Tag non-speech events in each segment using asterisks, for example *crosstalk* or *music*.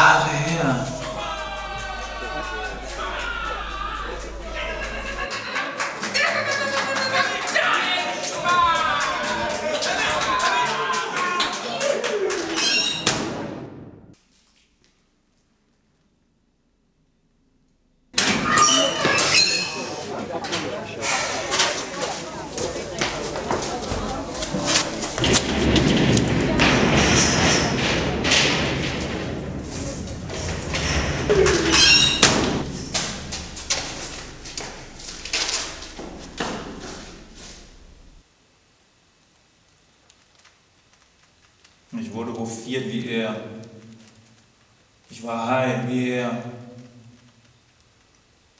Ah, Renan. Her. Ich wurde hofiert wie er. Ich war high wie er.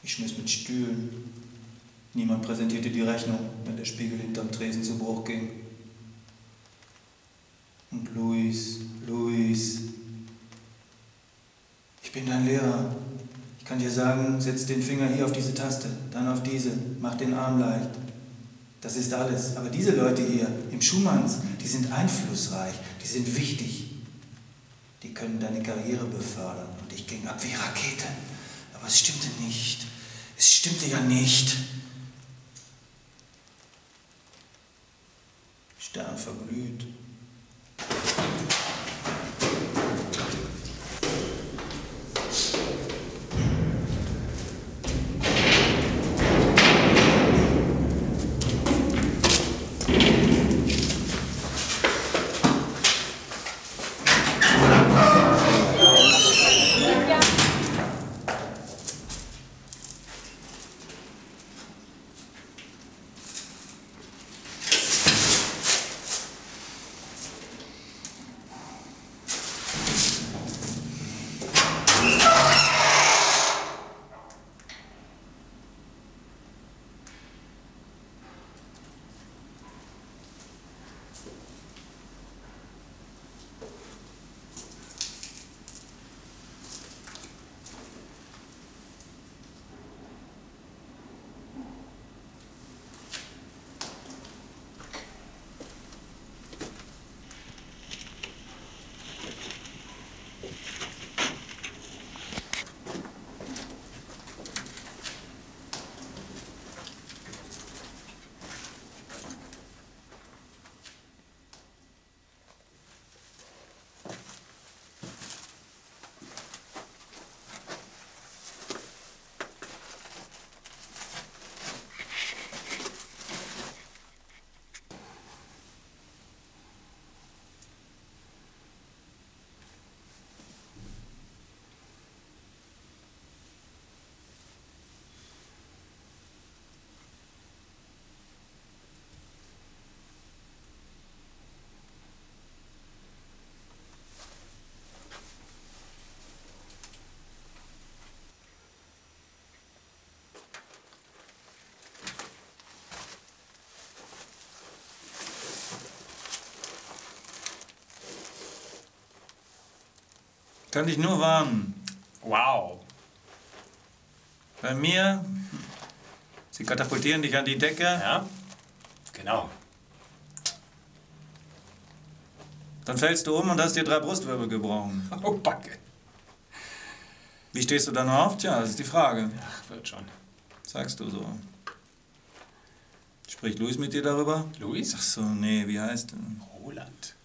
Ich schmiss mit Stühlen. Niemand präsentierte die Rechnung, wenn der Spiegel hinterm Tresen zu Bruch ging. Und Luis, Luis. Ich bin dein Lehrer. Ich kann dir sagen, setz den Finger hier auf diese Taste, dann auf diese, mach den Arm leicht. Das ist alles. Aber diese Leute hier im Schumanns, die sind einflussreich, die sind wichtig. Die können deine Karriere befördern. Und ich ging ab wie Raketen. Aber es stimmte nicht. Es stimmte ja nicht. Stern verglüht. Kann dich nur warnen. Wow. Bei mir, sie katapultieren dich an die Decke. Ja? Genau. Dann fällst du um und hast dir drei Brustwirbel gebrochen. *laughs* Oh, Backe. Wie stehst du dann auf? Tja, das ist die Frage. Ach, wird schon. Sagst du so. Spricht Luis mit dir darüber? Luis? Ach so, nee, wie heißt er? Roland.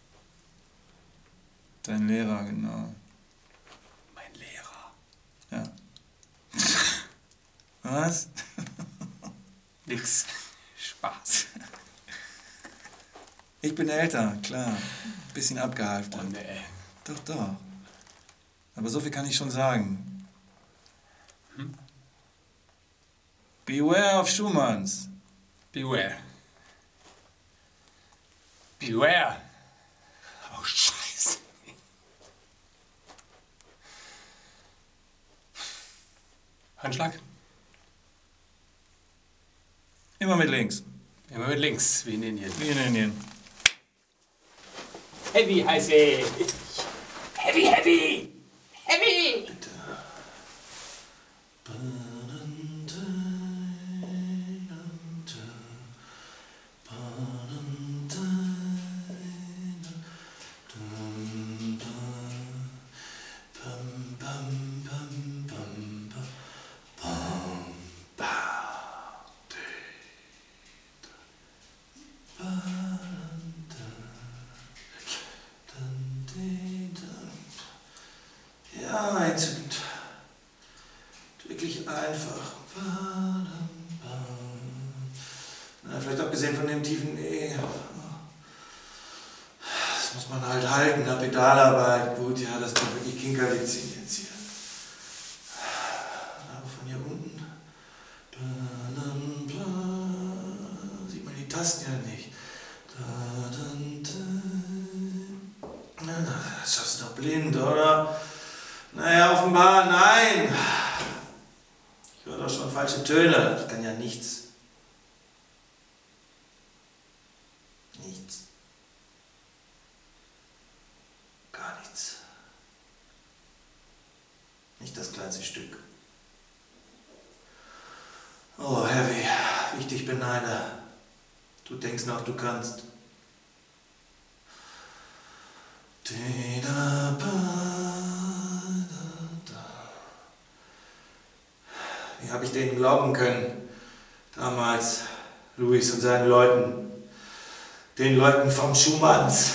Dein Lehrer, genau. Mein Lehrer. Ja. Was? *laughs* Nix. Spaß. Ich bin älter, klar. Bisschen abgehalftert. Oh, nee. Doch, doch. Aber so viel kann ich schon sagen. Beware of Schumanns. Beware. Beware. Oh, Scheiße. Handschlag. Immer mit links. Immer mit links, wie in Indien. Wie in Indien. Heavy heiße ich. Heavy, heavy. Heavy. Muss man halt halten, der Pedalarbeit. Gut, ja, das ist wirklich Kinkerlitzchen jetzt hier. Aber von hier unten sieht man die Tasten ja nicht. Das schaffst du doch blind, oder? Naja, offenbar nein. Ich höre doch schon falsche Töne. Ich kann ja nichts. Nichts. Gar nichts. Nicht das kleinste Stück. Oh, Heavy, wie ich dich beneide. Du denkst noch, du kannst. Wie habe ich denen glauben können? Damals, Luis und seinen Leuten. Den Leuten vom Schumanns.